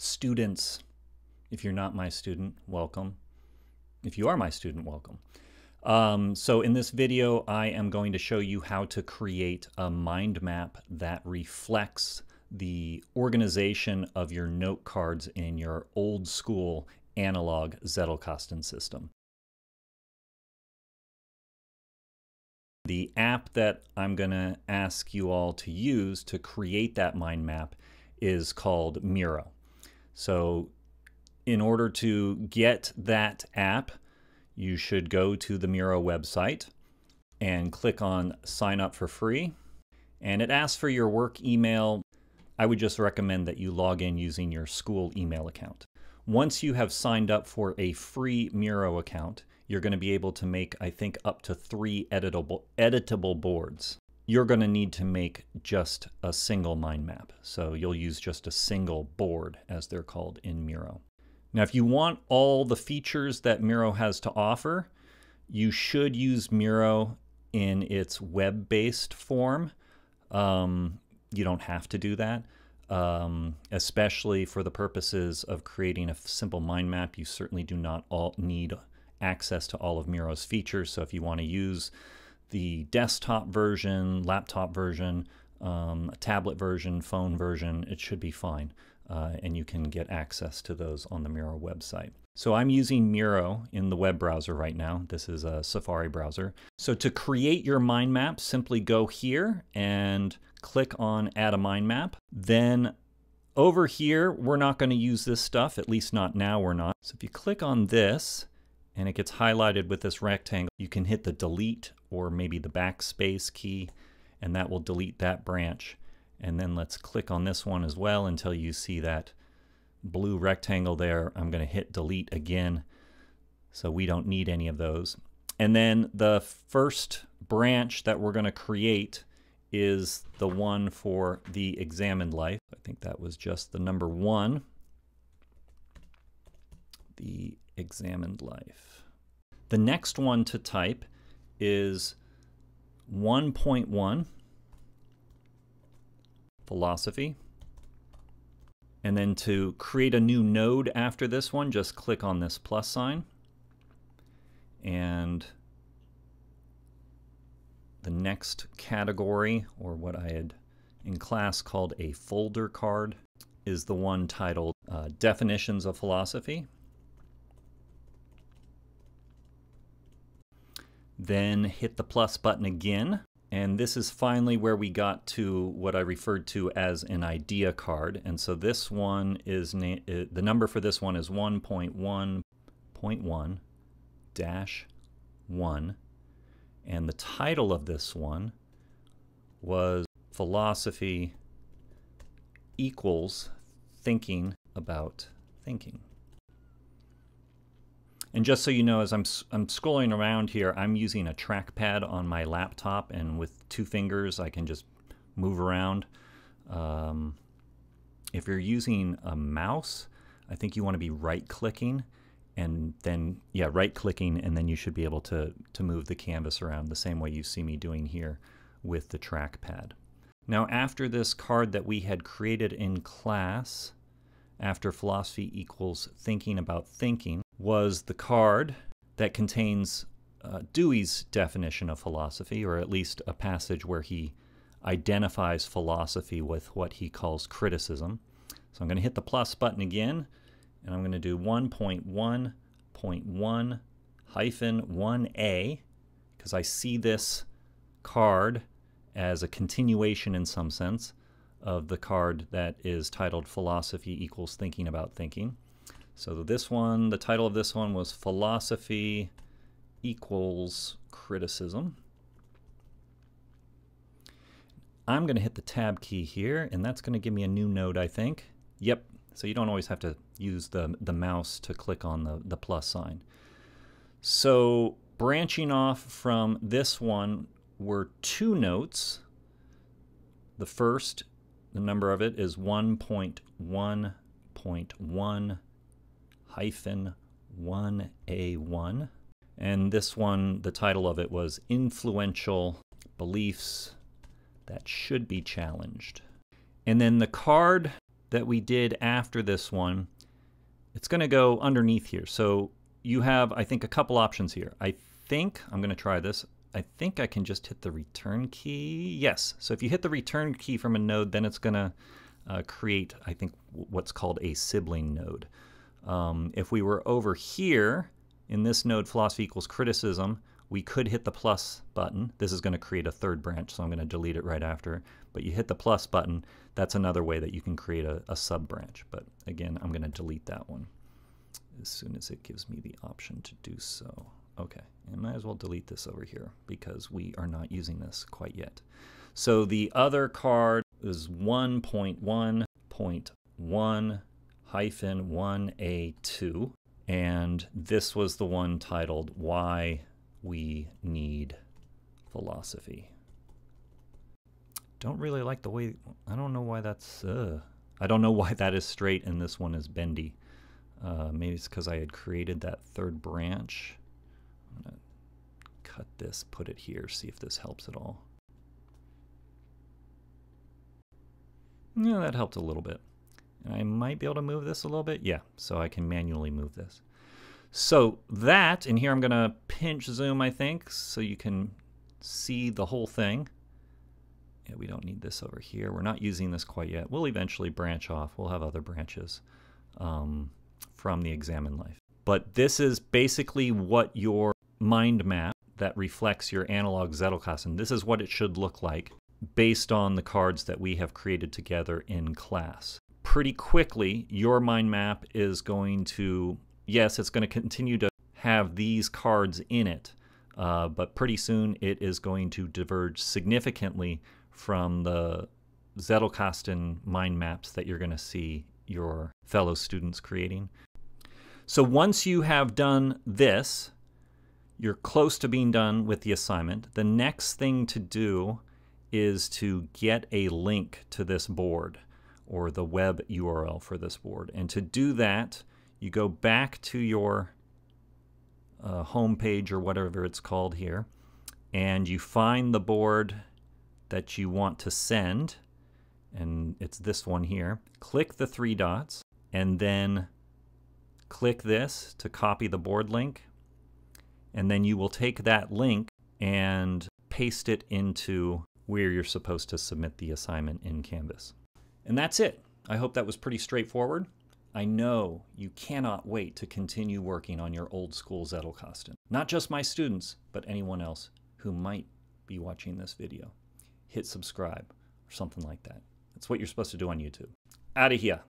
Students, if you're not my student, welcome. If you are my student, welcome. Um, so in this video, I am going to show you how to create a mind map that reflects the organization of your note cards in your old school analog Zettelkasten system. The app that I'm going to ask you all to use to create that mind map is called Miro. So in order to get that app, you should go to the Miro website and click on sign up for free. And it asks for your work email. I would just recommend that you log in using your school email account. Once you have signed up for a free Miro account, you're going to be able to make, I think, up to three editable, editable boards you're going to need to make just a single mind map. So you'll use just a single board, as they're called in Miro. Now, if you want all the features that Miro has to offer, you should use Miro in its web-based form. Um, you don't have to do that, um, especially for the purposes of creating a simple mind map. You certainly do not all need access to all of Miro's features. So if you want to use the desktop version, laptop version, um, tablet version, phone version, it should be fine. Uh, and you can get access to those on the Miro website. So I'm using Miro in the web browser right now. This is a Safari browser. So to create your mind map, simply go here and click on add a mind map. Then over here, we're not going to use this stuff, at least not now we're not. So if you click on this, and it gets highlighted with this rectangle. You can hit the delete or maybe the backspace key and that will delete that branch. And then let's click on this one as well until you see that blue rectangle there. I'm going to hit delete again so we don't need any of those. And then the first branch that we're going to create is the one for the examined life. I think that was just the number one. The examined life. The next one to type is 1.1 philosophy. And then to create a new node after this one, just click on this plus sign. And the next category, or what I had in class called a folder card, is the one titled uh, Definitions of Philosophy. Then hit the plus button again. And this is finally where we got to what I referred to as an idea card. And so this one is, uh, the number for this one is 1.1.1 dash 1. And the title of this one was Philosophy equals Thinking About Thinking. And just so you know, as I'm, I'm scrolling around here, I'm using a trackpad on my laptop, and with two fingers, I can just move around. Um, if you're using a mouse, I think you want to be right-clicking, and then, yeah, right-clicking, and then you should be able to, to move the canvas around the same way you see me doing here with the trackpad. Now, after this card that we had created in class, after philosophy equals thinking about thinking, was the card that contains uh, Dewey's definition of philosophy, or at least a passage where he identifies philosophy with what he calls criticism. So I'm going to hit the plus button again, and I'm going to do 1.1.1 hyphen 1a, because I see this card as a continuation in some sense of the card that is titled Philosophy Equals Thinking About Thinking. So this one, the title of this one was Philosophy Equals Criticism. I'm going to hit the tab key here, and that's going to give me a new node, I think. Yep, so you don't always have to use the, the mouse to click on the, the plus sign. So branching off from this one were two notes. The first, the number of it is 1.1.1 hyphen 1A1. And this one, the title of it was Influential Beliefs That Should Be Challenged. And then the card that we did after this one, it's going to go underneath here. So you have, I think, a couple options here. I think, I'm going to try this. I think I can just hit the return key. Yes. So if you hit the return key from a node, then it's going to uh, create, I think, what's called a sibling node. Um, if we were over here in this node, philosophy equals criticism, we could hit the plus button. This is going to create a third branch, so I'm going to delete it right after. But you hit the plus button, that's another way that you can create a, a sub branch. But again, I'm going to delete that one as soon as it gives me the option to do so. Okay, and might as well delete this over here because we are not using this quite yet. So the other card is 1.1.1 hyphen 1A2. And this was the one titled Why We Need Philosophy. Don't really like the way, I don't know why that's, uh, I don't know why that is straight and this one is bendy. Uh, maybe it's because I had created that third branch. I'm going to cut this, put it here, see if this helps at all. Yeah, that helped a little bit. And I might be able to move this a little bit. Yeah, so I can manually move this. So that, and here I'm going to pinch zoom, I think, so you can see the whole thing. Yeah, we don't need this over here. We're not using this quite yet. We'll eventually branch off. We'll have other branches um, from the examine life. But this is basically what your mind map that reflects your analog Zettelkasten. This is what it should look like based on the cards that we have created together in class. Pretty quickly, your mind map is going to, yes, it's going to continue to have these cards in it, uh, but pretty soon it is going to diverge significantly from the Zettelkasten mind maps that you're going to see your fellow students creating. So once you have done this, you're close to being done with the assignment. The next thing to do is to get a link to this board or the web URL for this board. And to do that, you go back to your uh, home page or whatever it's called here, and you find the board that you want to send, and it's this one here. Click the three dots, and then click this to copy the board link, and then you will take that link and paste it into where you're supposed to submit the assignment in Canvas. And that's it. I hope that was pretty straightforward. I know you cannot wait to continue working on your old school Zettelkasten. Not just my students, but anyone else who might be watching this video. Hit subscribe or something like that. That's what you're supposed to do on YouTube. Out of here.